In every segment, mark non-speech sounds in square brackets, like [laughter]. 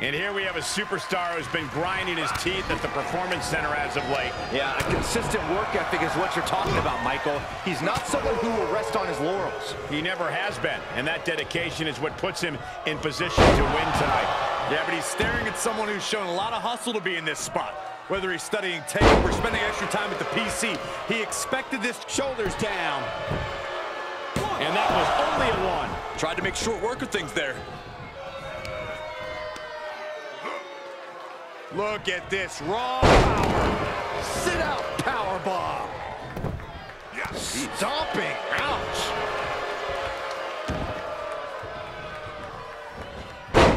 And here we have a superstar who's been grinding his teeth at the Performance Center as of late. Yeah, a consistent work ethic is what you're talking about, Michael. He's not someone who will rest on his laurels. He never has been, and that dedication is what puts him in position to win tonight. Yeah, but he's staring at someone who's shown a lot of hustle to be in this spot. Whether he's studying tape or spending extra time at the PC, he expected this shoulders down. And that was only a one. Tried to make short work of things there. Look at this raw power. Sit out power bomb. Stomping. Ouch.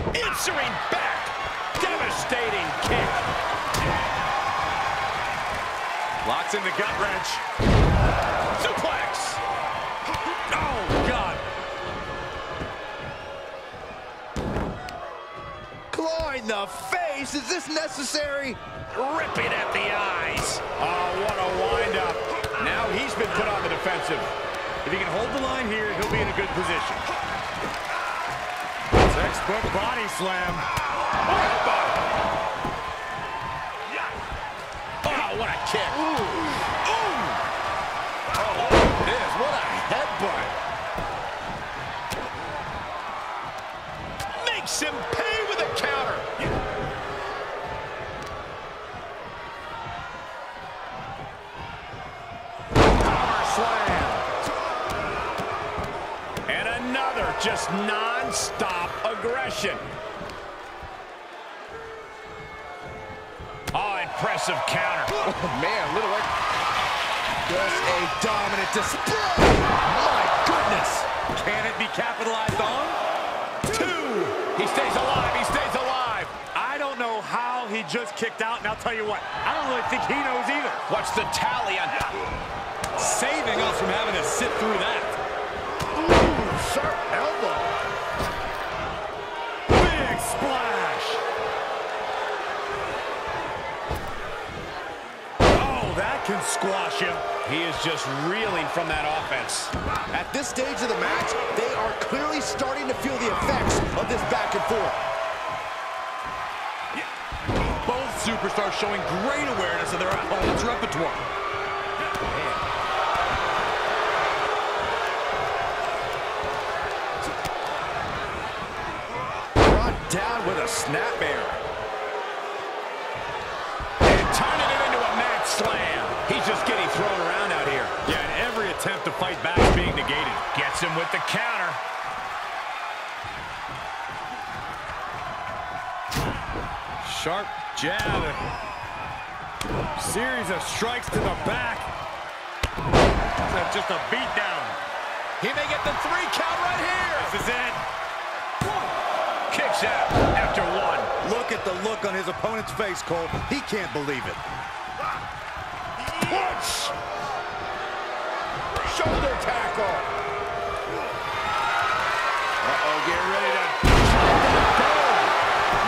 Answering back. Devastating kick. Locks in the gut wrench. Suplex. Clawing the face. Is this necessary? Ripping at the eyes. Oh, what a windup. Now he's been put on the defensive. If he can hold the line here, he'll be in a good position. Textbook body slam. Oh, what a kick. It is. What a headbutt. Makes him pay with a counter. Power slam. And another just non-stop aggression. Oh, impressive counter. [laughs] Oh, man, little like just a dominant display. My goodness. Can it be capitalized on? Two. He stays alive. He stays alive. I don't know how he just kicked out, and I'll tell you what, I don't really think he knows either. Watch the tally on Saving us from having to sit through that can squash him. He is just reeling from that offense. At this stage of the match, they are clearly starting to feel the effects of this back and forth. Both superstars showing great awareness of their opponent's repertoire. Brought down with a snapmare. And turning it into a mat slam. He's just getting thrown around out here. Yeah, and every attempt to fight back is being negated. Gets him with the counter. Sharp jab. Series of strikes to the back. That's just a beatdown. He may get the three count right here. This is it. Kicks out after one. Look at the look on his opponent's face, Cole. He can't believe it. Punch. Shoulder tackle. Uh-oh, get ready to...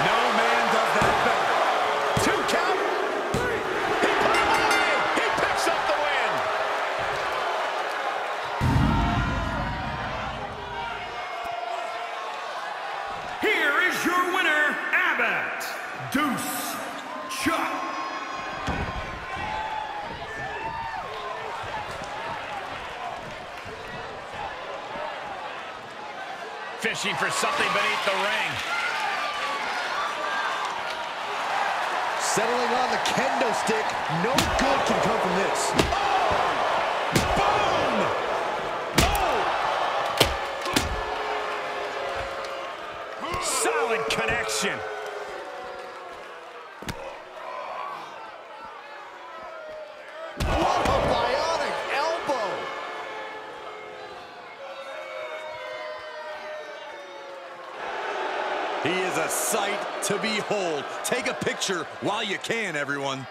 No man does that better. Two count. He away. He picks up the win. Here is your winner, Abbott Deuce Chuck. Fishing for something beneath the ring. Settling on the kendo stick. No good can come from this. Boom! Solid connection. He is a sight to behold. Take a picture while you can, everyone.